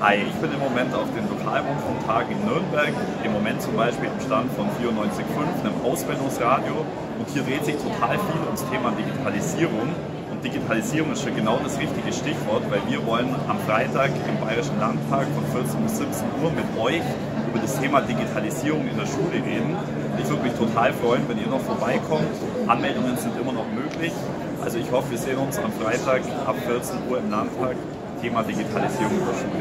Hi, ich bin im Moment auf den Lokalrundfunktag in Nürnberg, im Moment zum Beispiel im Stand von 94.5, einem Ausbildungsradio und hier dreht sich total viel ums Thema Digitalisierung und Digitalisierung ist schon genau das richtige Stichwort, weil wir wollen am Freitag im Bayerischen Landtag von 14 bis 17 Uhr mit euch über das Thema Digitalisierung in der Schule reden. Ich würde mich total freuen, wenn ihr noch vorbeikommt. Anmeldungen sind immer noch möglich. Also ich hoffe, wir sehen uns am Freitag ab 14 Uhr im Landtag. Thema Digitalisierung in der Schule.